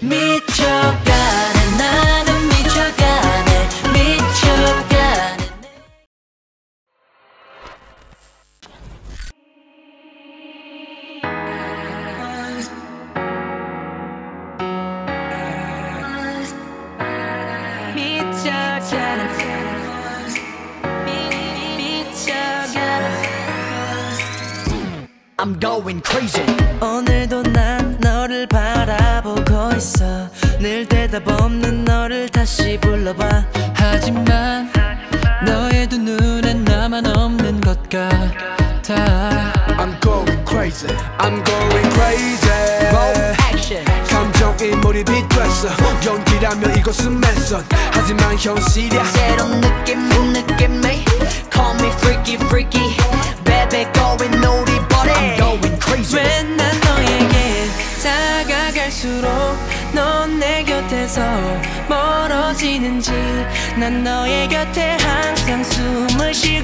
미쳐가네 나는 미쳐가네. 미쳐가네. 미쳐가네 미- 미쳐가네 I'm going crazy. 오늘 다시 불러봐 하지만 너의 두 눈엔 나만 없는 것 같아 I'm going crazy I'm going crazy 감정이 몰입이 됐어 연기라면 이것은 맨선 하지만 현실이야 새로운 느낌은 느낌이 Call me freaky freaky Baby going naughty buddy I'm going crazy 왜 난 너에게 다가갈수록 넌 내 곁에서 멀어지는지. 난 너의 곁에 항상 숨을 쉬고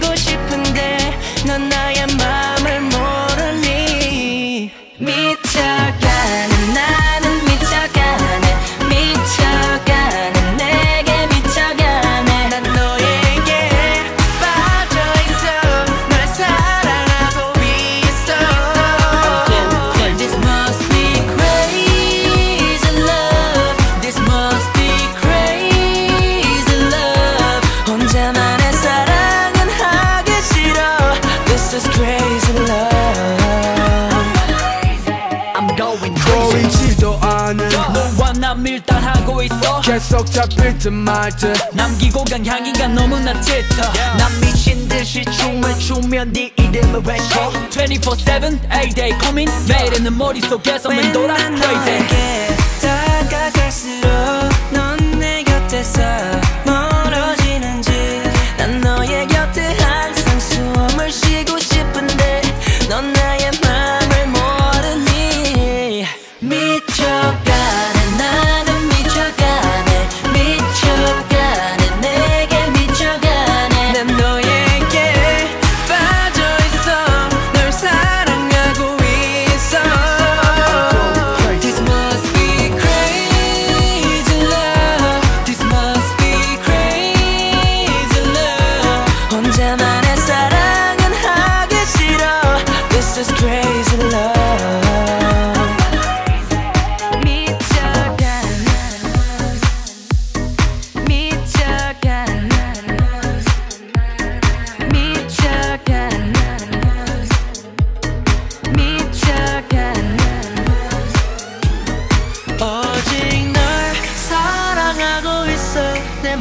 Is crazy love. I'm going crazy. 보이지도 않은 너와 나 밀당하고 있어. 계속 잡힐 듯 말 듯. 남기고 간 향기가 너무나 짙어. 난 미친 듯이 춤을 추면 네 이름을 외쳐. 24-7 A-Day coming. 매일은 내 머릿속에서만 돌아. 난 crazy. 다가갈수록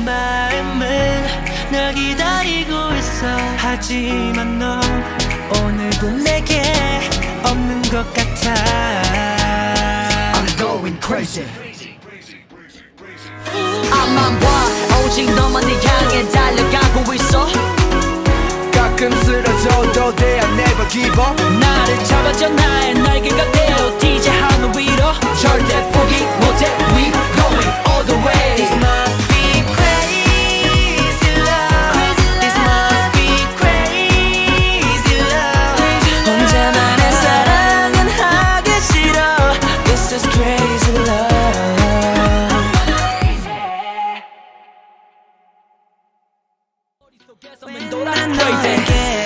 마음은 널 기다리고 있어. 하지만 넌 오늘 도 내게 없는 것 같아. I'm going crazy. 앞만 봐 오직 너만 내 향해 달려가고 있어. 가끔 쓰러져도 돼 I never give up Mendoza.